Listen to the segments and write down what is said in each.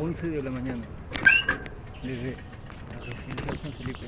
11 de la mañana desde la residencia San Felipe.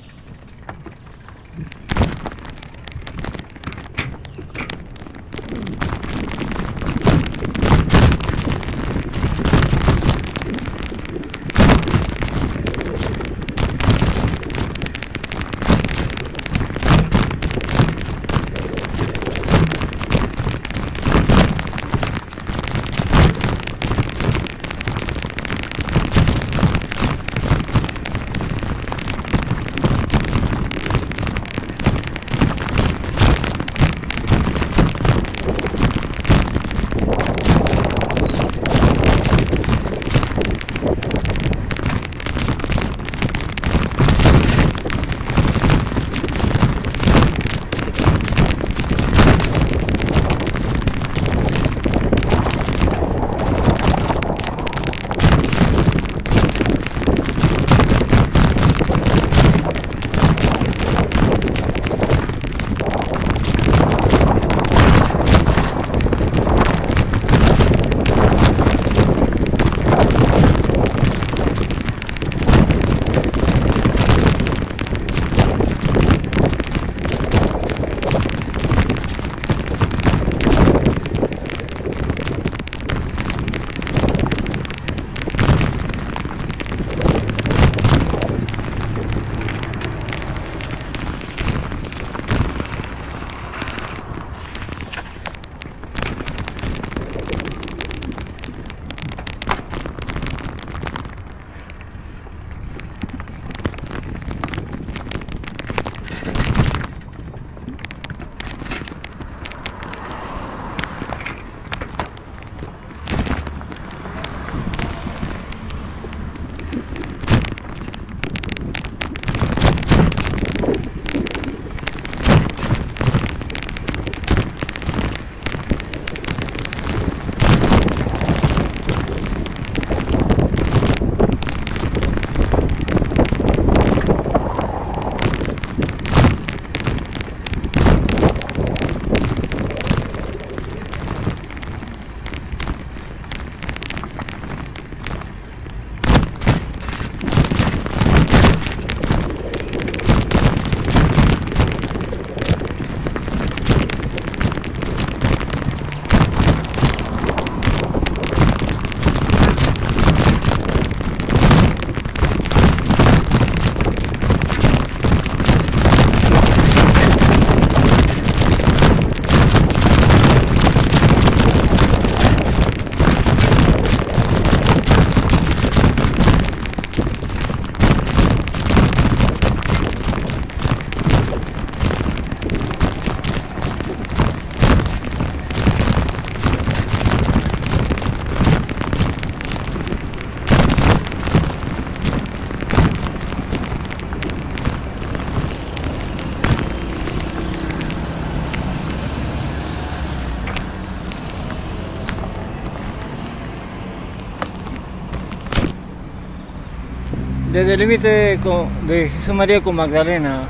Desde el límite de Jesús María con Magdalena,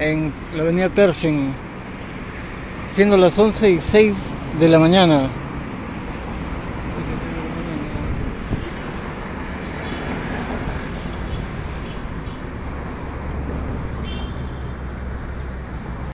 en la avenida Pershing, siendo las 11 y 6 de la mañana,